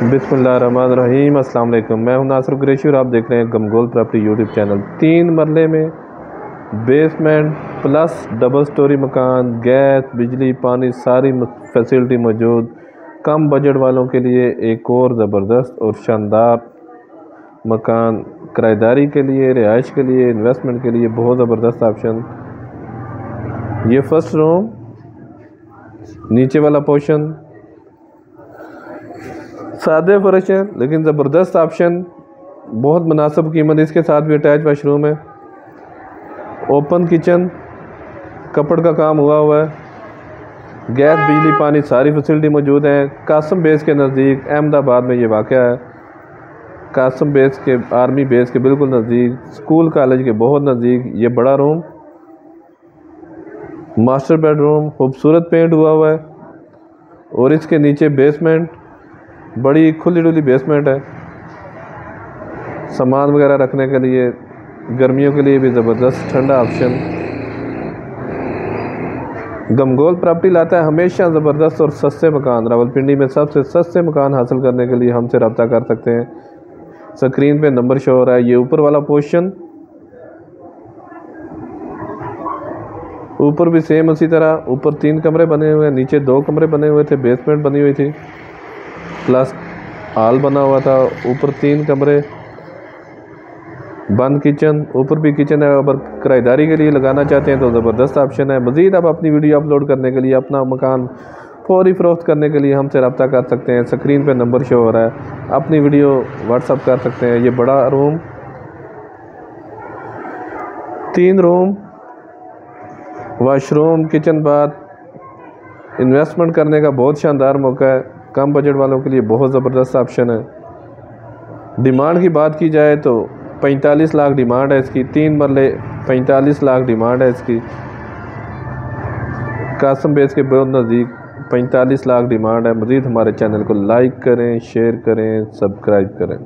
बिसमीम अल्लाम मैं हूँ नासर कुरैशी और आप देख रहे हैं गमगोल प्रॉपर्टी यूट्यूब चैनल। तीन मरले में बेसमेंट प्लस डबल स्टोरी मकान, गैस, बिजली, पानी, सारी फैसिलिटी मौजूद। कम बजट वालों के लिए एक और ज़बरदस्त और शानदार मकान। किराएदारी के लिए, रिहाइश के लिए इन्वेस्टमेंट के लिए बहुत ज़बरदस्त ऑप्शन ये फ़र्स्ट रूम नीचे वाला पोर्शन सादे फर्श हैं, लेकिन ज़बरदस्त ऑप्शन, बहुत मुनासिब कीमत इसके साथ भी अटैच वाशरूम है। ओपन किचन कपड़ का काम हुआ हुआ है। गैस, बिजली, पानी, सारी फैसिलिटी मौजूद हैं। कासम बेस के नज़दीक, अहमदाबाद में ये वाक़ है। कासम बेस के आर्मी बेस के बिल्कुल नज़दीक स्कूल कॉलेज के बहुत नज़दीक ये बड़ा रूम मास्टर बेडरूम खूबसूरत पेंट हुआ हुआ है। और इसके नीचे बेसमेंट बड़ी खुली डुली बेसमेंट है। सामान वगैरह रखने के लिए, गर्मियों के लिए भी ज़बरदस्त ठंडा ऑप्शन गमगोल प्रॉपर्टी लाता है हमेशा ज़बरदस्त और सस्ते मकान। रावलपिंडी में सबसे सस्ते मकान हासिल करने के लिए हमसे रब्ता कर सकते हैं। स्क्रीन पे नंबर शो हो रहा है, ये ऊपर वाला पोर्शन ऊपर भी सेम उसी तरह, ऊपर तीन कमरे बने हुए हैं, नीचे दो कमरे बने हुए थे बेसमेंट बनी हुई थी। प्लस हॉल बना हुआ था, ऊपर तीन कमरे, बंद किचन, ऊपर भी किचन है, अगर किराएदारी के लिए लगाना चाहते हैं तो ज़बरदस्त ऑप्शन है। मज़ीद आप अपनी वीडियो अपलोड करने के लिए, अपना मकान फौरी फ़रोख्त करने के लिए हमसे रब्ता कर सकते हैं। स्क्रीन पे नंबर शो हो रहा है, अपनी वीडियो व्हाट्सअप कर सकते हैं। ये बड़ा रूम तीन room washroom kitchen bath investment करने का बहुत शानदार मौका है। कम बजट वालों के लिए बहुत ज़बरदस्त ऑप्शन है। डिमांड की बात की जाए तो पैंतालीस लाख डिमांड है इसकी। तीन मरले पैंतालीस लाख डिमांड है इसकी। कासम बेस के बहुत नज़दीक पैंतालीस लाख डिमांड है। मज़ीद हमारे चैनल को लाइक करें शेयर करें सब्सक्राइब करें।